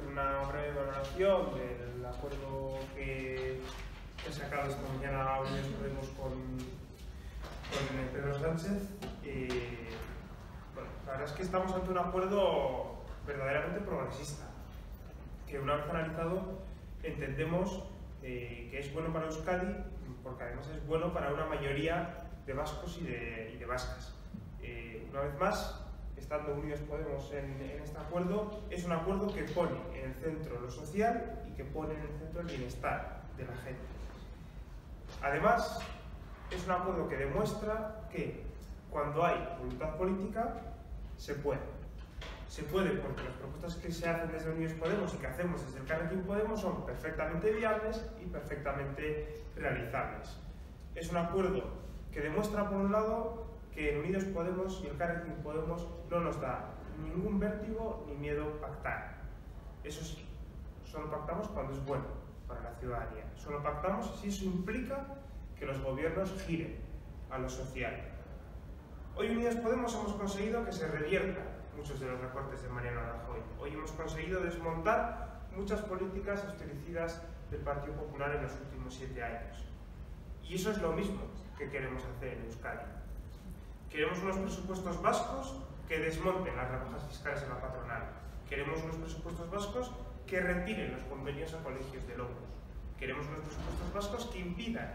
hacer una breve valoración del acuerdo que he sacado esta mañana Unidos Podemos con, con Pedro Sánchez. Eh, bueno, la verdad es que estamos ante un acuerdo verdaderamente progresista, que una vez analizado entendemos eh, que es bueno para Euskadi, porque además es bueno para una mayoría de vascos y de, y de vascas. Eh, una vez más, estando Unidos Podemos en, en, este acuerdo, es un acuerdo que pone en el centro lo social y que pone en el centro el bienestar de la gente. Además, es un acuerdo que demuestra que cuando hay voluntad política, se puede. Se puede porque las propuestas que se hacen desde Unidos Podemos y que hacemos desde el Carrequín Podemos son perfectamente viables y perfectamente realizables. Es un acuerdo que demuestra, por un lado, que en Unidos Podemos y el Carrequín Podemos no nos da ningún vértigo ni miedo pactar. Eso sí, solo pactamos cuando es bueno para la ciudadanía. Solo pactamos si eso implica que los gobiernos giren a lo social. Hoy Unidos Podemos hemos conseguido que se reviertan muchos de los recortes de Mariano Rajoy. Hoy hemos conseguido desmontar muchas políticas austericidas del Partido Popular en los últimos siete años. Y eso es lo mismo que queremos hacer en Euskadi. Queremos unos presupuestos vascos que desmonten las rebajas fiscales en la patronal. Queremos unos presupuestos vascos que retiren los convenios a colegios de lobos. Queremos unos presupuestos vascos que impidan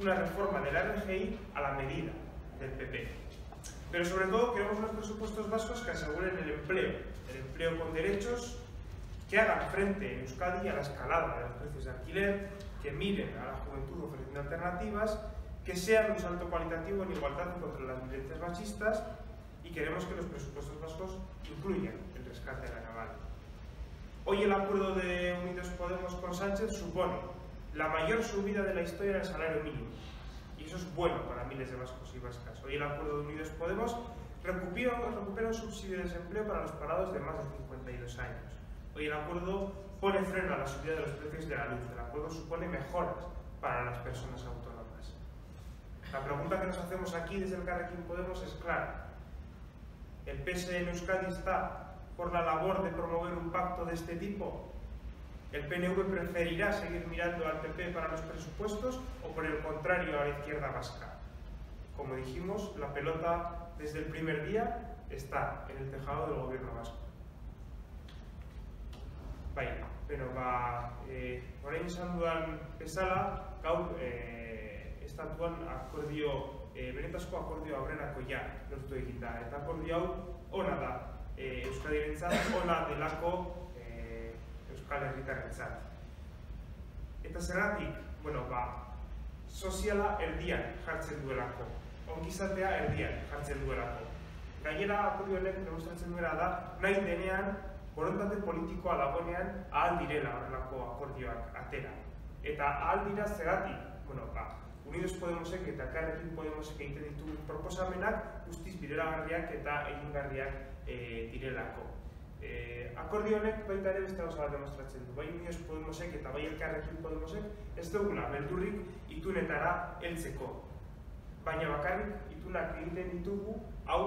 una reforma de la RGI a la medida del PP. Pero sobre todo queremos unos presupuestos vascos que aseguren el empleo, el empleo con derechos, que hagan frente en Euskadi a la escalada de los precios de alquiler, que miren a la juventud ofreciendo alternativas, que sean un salto cualitativo en igualdad contra las violencias machistas y queremos que los presupuestos vascos incluyan el rescate de la naval. Hoy el acuerdo de Unidos Podemos con Sánchez supone la mayor subida de la historia del salario mínimo. Y eso es bueno para miles de vascos y vascas. Hoy el acuerdo de Unidos Podemos recupera, recupera un subsidio de desempleo para los parados de más de 52 años. Hoy el acuerdo pone freno a la subida de los precios de la luz. El acuerdo supone mejoras para las personas autónomas. La pregunta que nos hacemos aquí desde el Carrequín Podemos es clara. ¿El PSE en Euskadi está por la labor de promover un pacto de este tipo? ¿El PNV preferirá seguir mirando al PP para los presupuestos o por el contrario a la izquierda vasca? Como dijimos, la pelota desde el primer día está en el tejado del gobierno vasco. Bueno, ba, dudan estatuan akordio, e, benetazko akordio aurrerako ja lortu egin da. Eta akordio hau ona da e, Euskadi ona delako e, Euskal Herritarrentzat. Eta zergatik, bueno, ba, soziala erdian jartzen duelako, ongizatea erdian jartzen duelako. Gainera, akordio honek demostratzen duela da, nahi denean borontate politikoa dagoenean ahal direla horrelako akordioak atera. Eta ahal dira zeratik, bueno, ba, Unidos Podemosek eta Karrekin Podemosek egiten ditu proposamenak guztiz bideragarriak eta egingarriak e, direlako. E, akordio honek baita ere beste gauza bat demostratzen du. Bai Unidos Podemosek eta bai Elkarrekin Podemosek ez dugula beldurrik itunetara heltzeko. Baina bakarrik itunak egiten ditugu hau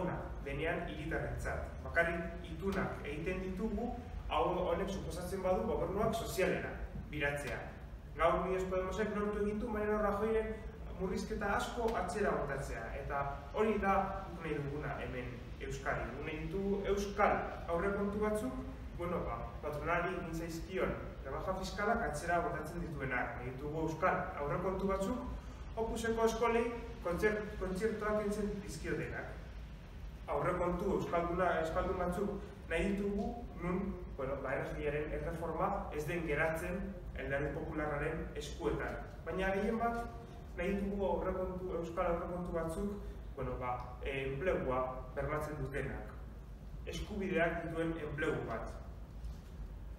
ona denean hiritarrentzat. Bakarrik itunak egiten ditugu hau honek suposatzen badu gobernuak sozialera biratzea. Gaur Unidos Podemosek lortu egin du Mariano Rajoyren murrizketa asko atzera botatzea eta hori da nahi duguna hemen Euskadi. Nahi ditu Euskal aurrekontu batzuk, bueno, ba, patronari egin zaizkion rebaja fiskalak atzera botatzen dituenak. Nahi ditugu Euskal aurrekontu batzuk, opuseko eskolei kontzertuak entzen dizkiotenak. Aurrekontu euskalduna, euskaldun batzuk nahi ditugu nun, bueno, ba, energiaren erreforma ez den geratzen alderdi popularraren eskuetan. Baina gehien bat, nahi ditugu aurrekontu, euskal aurrekontu batzuk, bueno, ba, enplegua bermatzen dutenak. Eskubideak dituen enplegu bat.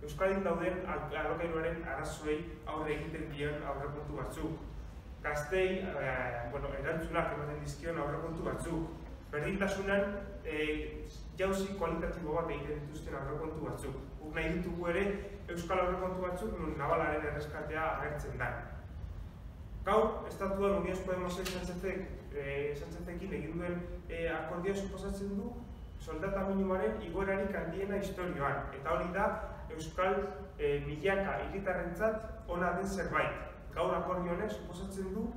Euskadin dauden alokairuaren arazoei aurre egiten dion aurrekontu batzuk gaztei eh, bueno, erantzunak ematen dizkion aurrekontu batzuk. Berdintasunan eh, jauzi kualitatibo bat egiten dituzten aurrekontu batzuk. Guk nahi ditugu ere Euskal aurrekontu batzuk nun nabalaren erreskatea agertzen da. Gaur, Estatuan Unidos Podemosek Sánchezek, eh, Sánchezekin egin duen eh, akordioa suposatzen du soldata minimoaren igoerarik handiena historioan. Eta hori da Euskal e, milaka hiritarrentzat ona den zerbait. Gaur akordio honek suposatzen du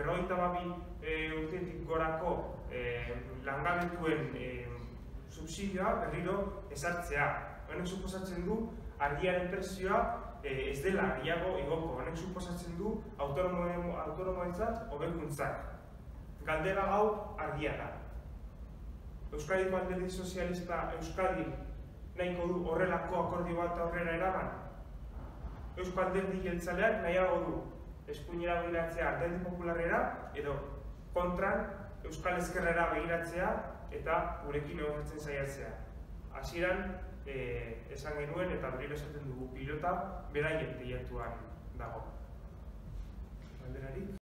berrogeita babi e, urtetik gorako e, langabetuen e, subsidioa berriro ezartzea. Honek suposatzen du argiaren presioa e, ez dela argiago igoko. Honek suposatzen du autonomoentzat hobekuntzak. Galdera hau argia da. Euskadiko alderdi sozialista Euskadi nahiko du horrelako akordio bat aurrera eraman. Euskal alderdi jeltzaleak nahiago du eskuinera begiratzea alderdi popularrera edo kontran Euskal Ezkerrera begiratzea eta gurekin negozatzen saiatzea. Hasieran eh, esan genuen eta berriro esaten dugu pilota beraien teiatuan dago. Alderarik?